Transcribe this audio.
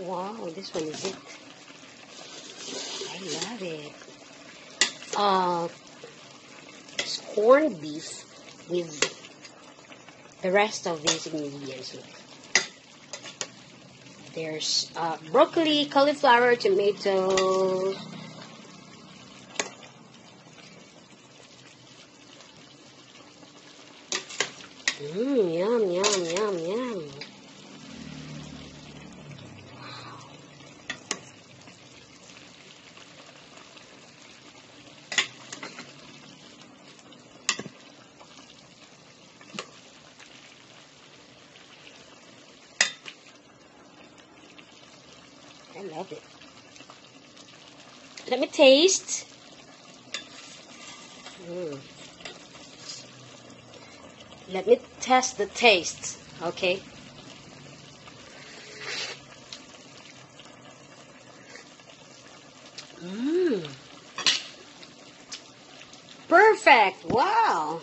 Wow, this one is it. I love it. Uh, it's corned beef with the rest of these ingredients. There's uh, broccoli, cauliflower, tomatoes, Mmm, yum, yum, yum, yum. I love it. Let me taste. Mm. Let me test the taste, okay? Mmm. Perfect. Wow.